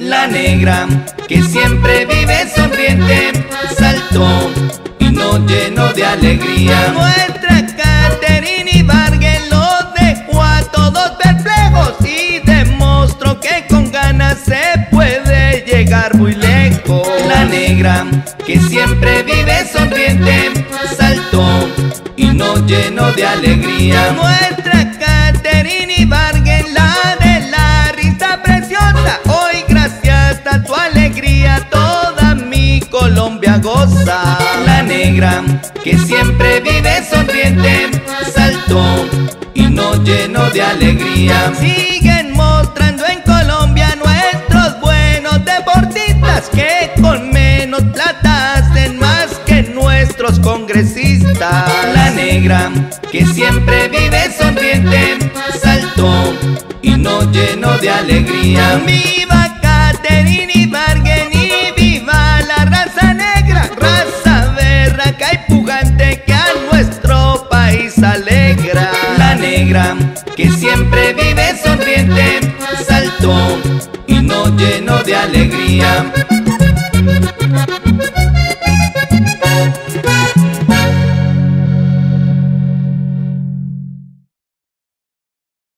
La negra, que siempre vive sonriente, saltó y no lleno de alegría. Nuestra Caterina Ibargue lo dejó a todos perplejos y demostró que con ganas se puede llegar muy lejos. La negra, que siempre vive sonriente, saltó y no lleno de alegría. La negra, que siempre vive sonriente, saltó y no lleno de alegría. Siguen mostrando en Colombia nuestros buenos deportistas que con menos plata hacen más que nuestros congresistas. La negra, que siempre vive sonriente, saltó y no lleno de alegría. Viva que siempre vive sonriente, saltó y no lleno de alegría.